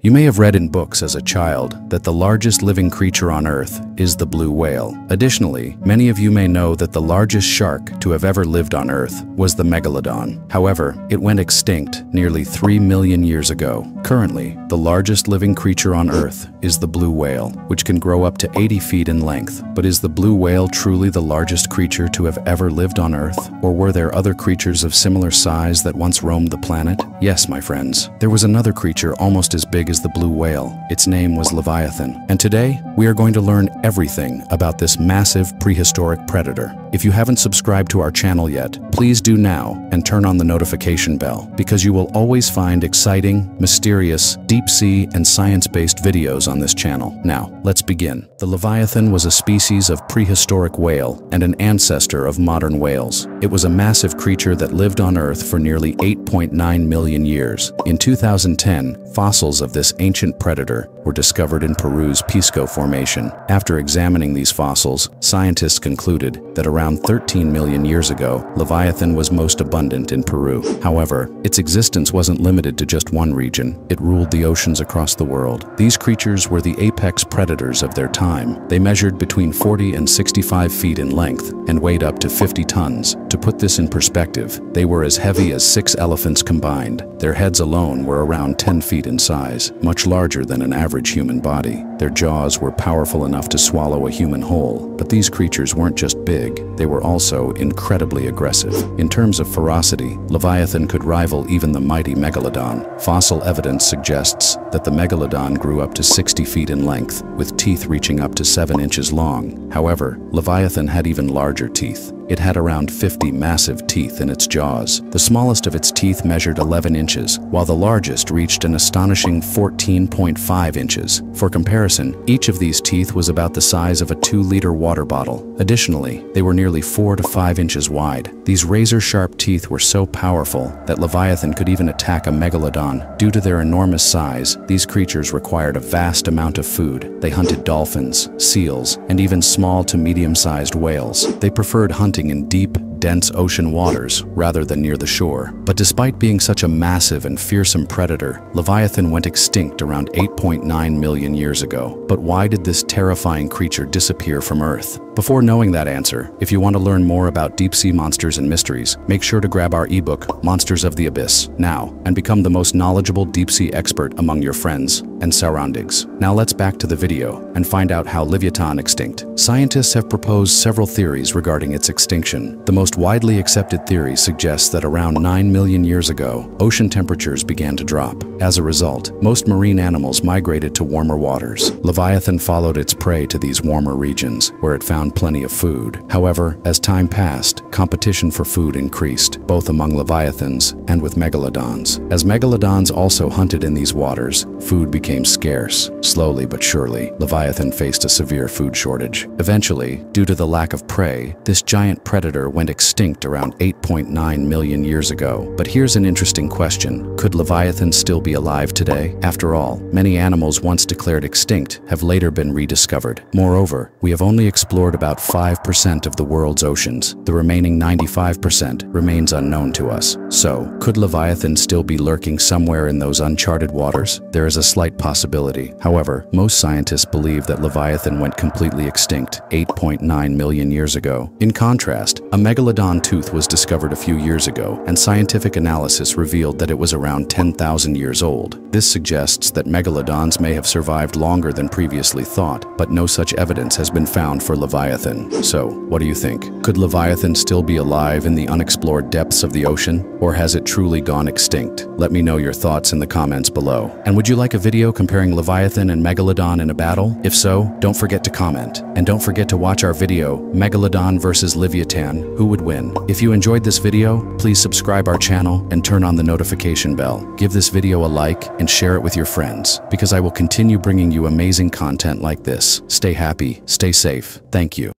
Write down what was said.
You may have read in books as a child that the largest living creature on Earth is the blue whale. Additionally, many of you may know that the largest shark to have ever lived on Earth was the megalodon. However, it went extinct nearly 3 million years ago. Currently, the largest living creature on Earth is the blue whale, which can grow up to 80 feet in length. But is the blue whale truly the largest creature to have ever lived on Earth? Or were there other creatures of similar size that once roamed the planet? Yes, my friends. There was another creature almost as big as the blue whale. Its name was Leviathan. And today, we are going to learn everything about this massive prehistoric predator. If you haven't subscribed to our channel yet, please do now and turn on the notification bell because you will always find exciting, mysterious, deep sea and science-based videos on this channel. Now, let's begin. The Leviathan was a species of prehistoric whale and an ancestor of modern whales. It was a massive creature that lived on Earth for nearly 8.9 million years. In 2010, fossils of this ancient predator were discovered in Peru's Pisco Formation. After examining these fossils, scientists concluded that around 13 million years ago, Leviathan was most abundant in Peru. However, its existence wasn't limited to just one region. It ruled the oceans across the world. These creatures were the apex predators of their time. They measured between 40 and 65 feet in length and weighed up to 50 tons. To put this in perspective, they were as heavy as six elephants combined. Their heads alone were around 10 feet in size, much larger than an average human body. Their jaws were powerful enough to swallow a human whole, but these creatures weren't just big, they were also incredibly aggressive. In terms of ferocity, Leviathan could rival even the mighty Megalodon. Fossil evidence suggests that the Megalodon grew up to 60 feet in length, with teeth reaching up to 7 inches long. However, Leviathan had even larger teeth. It had around 50 massive teeth in its jaws. The smallest of its teeth measured 11 inches, while the largest reached an astonishing 14.5 inches. For comparison, each of these teeth was about the size of a 2-liter water bottle. Additionally, they were nearly 4 to 5 inches wide. These razor-sharp teeth were so powerful that Leviathan could even attack a megalodon. Due to their enormous size, these creatures required a vast amount of food. They hunted dolphins, seals, and even small to medium-sized whales. They preferred hunting hunting in deep, dense ocean waters rather than near the shore. But despite being such a massive and fearsome predator, Leviathan went extinct around 8.9 million years ago. But why did this terrifying creature disappear from Earth? Before knowing that answer, if you want to learn more about deep-sea monsters and mysteries, make sure to grab our ebook, Monsters of the Abyss, now, and become the most knowledgeable deep-sea expert among your friends and surroundings. Now let's back to the video and find out how Leviathan extinct. Scientists have proposed several theories regarding its extinction. The most widely accepted theory suggests that around 9 million years ago, ocean temperatures began to drop. As a result, most marine animals migrated to warmer waters. Leviathan followed its prey to these warmer regions, where it found plenty of food. However, as time passed, competition for food increased, both among leviathans and with megalodons. As megalodons also hunted in these waters, food became scarce. Slowly but surely, Leviathan faced a severe food shortage. Eventually, due to the lack of prey, this giant predator went extinct around 8.9 million years ago. But here's an interesting question. Could Leviathan still be alive today? After all, many animals once declared extinct have later been rediscovered. Moreover, we have only explored about 5% of the world's oceans. The remaining 95% remains unknown to us. So, could Leviathan still be lurking somewhere in those uncharted waters? There is a slight possibility. However, most scientists believe that Leviathan went completely extinct 8.9 million years ago. In contrast, a megalodon tooth was discovered a few years ago, and scientific analysis revealed that it was around 10,000 years old. This suggests that megalodons may have survived longer than previously thought, but no such evidence has been found for Leviathan Leviathan. So, what do you think? Could Leviathan still be alive in the unexplored depths of the ocean? Or has it truly gone extinct? Let me know your thoughts in the comments below. And would you like a video comparing Leviathan and Megalodon in a battle? If so, don't forget to comment. And don't forget to watch our video, Megalodon vs. Leviathan, who would win? If you enjoyed this video, please subscribe our channel and turn on the notification bell. Give this video a like and share it with your friends, because I will continue bringing you amazing content like this. Stay happy, stay safe. Thank you.